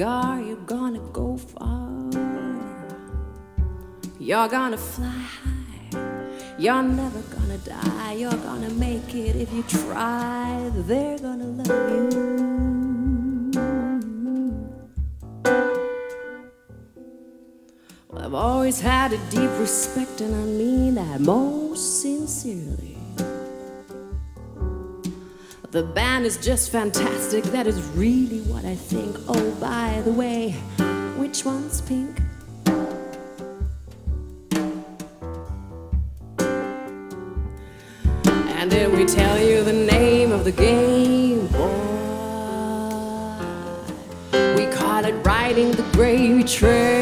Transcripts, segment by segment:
cigar, you're gonna go far. You're gonna fly high. You're never gonna die. You're gonna make it if you try. They're gonna love you. I've always had a deep respect, and I mean that most sincerely. The band is just fantastic, that is really what I think. Oh, by the way, which one's pink? And then we tell you the name of the game, boy. We call it riding the gravy train.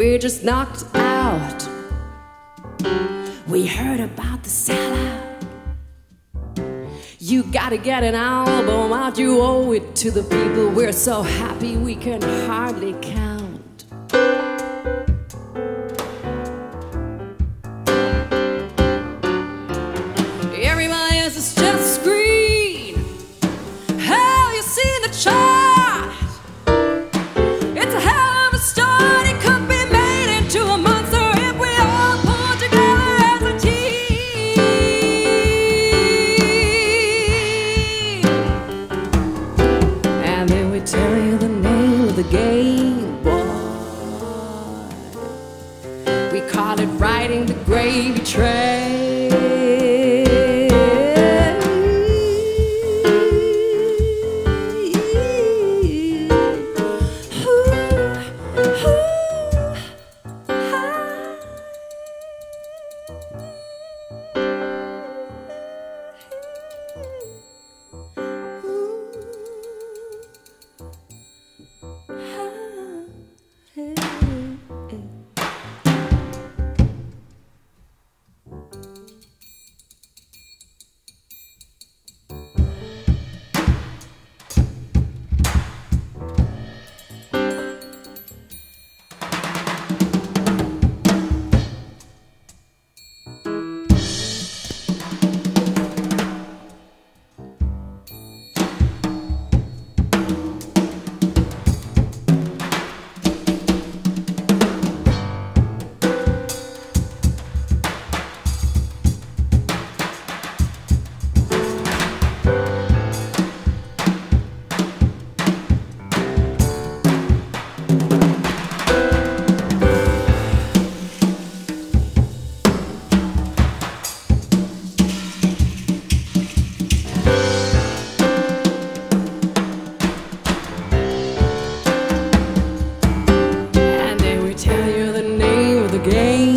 We're just knocked out. We heard about the sellout. You gotta get an album out, you owe it to the people. We're so happy we can hardly count. Everybody else is just screen. Have you seen the chart? We call it riding the gravy train.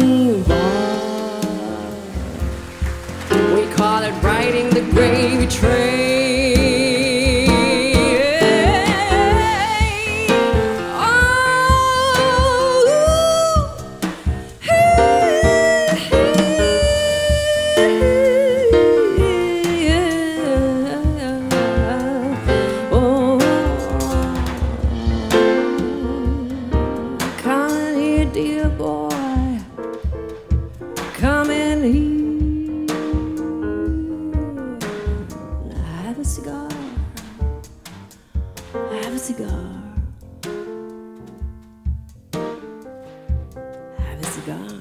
Game, Come in here. Have a cigar. Have a cigar. Have a cigar. Mm. Have a cigar.